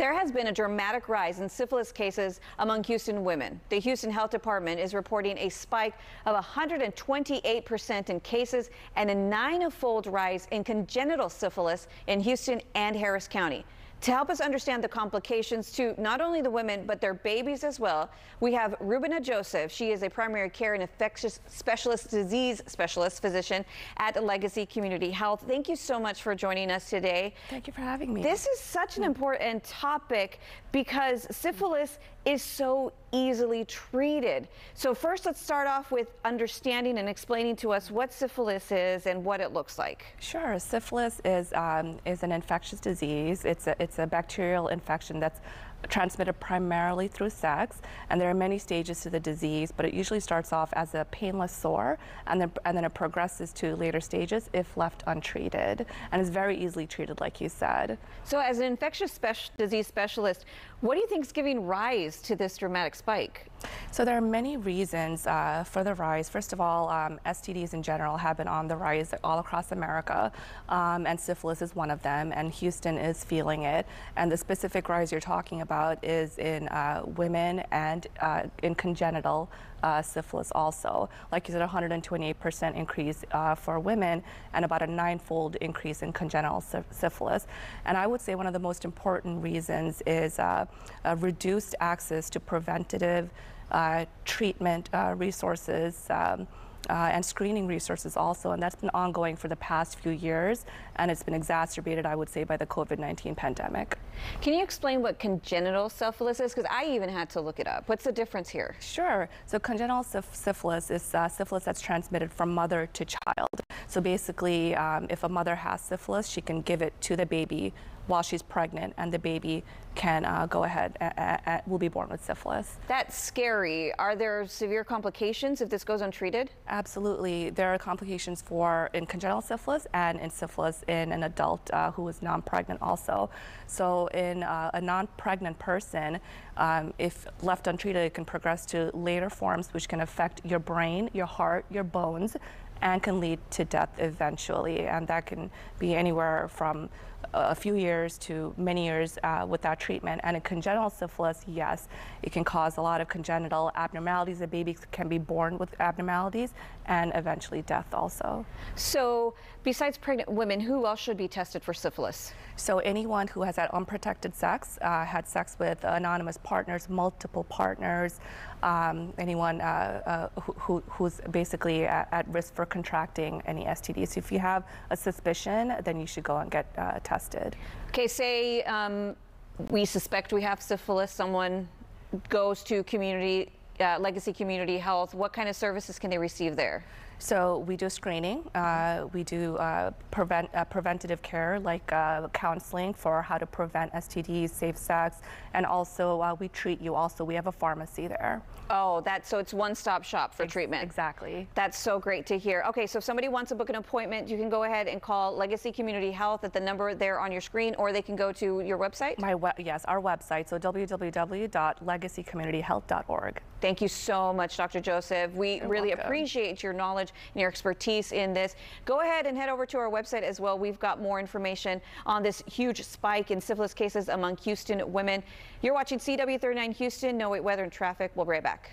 There has been a dramatic rise in syphilis cases among Houston women. The Houston Health Department is reporting a spike of 128% in cases and a nine-fold rise in congenital syphilis in Houston and Harris County. To help us understand the complications to not only the women, but their babies as well, we have Rubina Joseph. She is a primary care and infectious specialist disease specialist physician at Legacy Community Health. Thank you so much for joining us today. Thank you for having me. This is such an important topic because syphilis is so easily treated. So first let's start off with understanding and explaining to us what syphilis is and what it looks like. Sure, syphilis is, um, is an infectious disease. It's a, it's a bacterial infection that's transmitted primarily through sex, and there are many stages to the disease, but it usually starts off as a painless sore, and then, and then it progresses to later stages if left untreated, and is very easily treated, like you said. So as an infectious disease specialist, what do you think is giving rise to this dramatic spike? So there are many reasons uh, for the rise. First of all, um, STDs in general have been on the rise all across America, um, and syphilis is one of them, and Houston is feeling it. And the specific rise you're talking about is in uh, women and uh, in congenital uh, syphilis also. Like you said, 128% increase uh, for women and about a ninefold increase in congenital syphilis. And I would say one of the most important reasons is uh, reduced access to preventative uh, treatment uh, resources. Um, uh, and screening resources also, and that's been ongoing for the past few years, and it's been exacerbated, I would say, by the COVID-19 pandemic. Can you explain what congenital syphilis is? Because I even had to look it up. What's the difference here? Sure. So congenital syphilis is uh, syphilis that's transmitted from mother to child. So basically, um, if a mother has syphilis, she can give it to the baby while she's pregnant, and the baby can uh, go ahead and will be born with syphilis. That's scary. Are there severe complications if this goes untreated? Absolutely. There are complications for in congenital syphilis and in syphilis in an adult uh, who is non-pregnant also. So in uh, a non-pregnant person, um, if left untreated, it can progress to later forms which can affect your brain, your heart, your bones, and can lead to death eventually. And that can be anywhere from a few years to many years uh, without treatment. And in congenital syphilis, yes, it can cause a lot of congenital abnormalities. The baby can be born with abnormalities and eventually death also. So besides pregnant women, who else should be tested for syphilis? So anyone who has had unprotected sex, uh, had sex with anonymous partners, multiple partners, um, anyone uh, uh, who, who's basically at, at, risk for contracting any STDs. So if you have a suspicion, then you should go and get uh, tested. Okay, say um, we suspect we have syphilis, someone goes to community, uh, Legacy Community Health, what kind of services can they receive there? So we do screening, uh, we do uh, prevent uh, preventative care like uh, counseling for how to prevent STDs, safe sex, and also uh, we treat you. Also, we have a pharmacy there. Oh, that so it's one-stop shop for Ex treatment. Exactly. That's so great to hear. Okay, so if somebody wants to book an appointment, you can go ahead and call Legacy Community Health at the number there on your screen, or they can go to your website. My yes, our website. So www.legacycommunityhealth.org. Thank you so much, Dr. Joseph. We You're really welcome. appreciate your knowledge knowledge and your expertise in this. Go ahead and head over to our website as well. We've got more information on this huge spike in syphilis cases among Houston women. You're watching CW39 Houston. No wait weather and traffic. We'll be right back.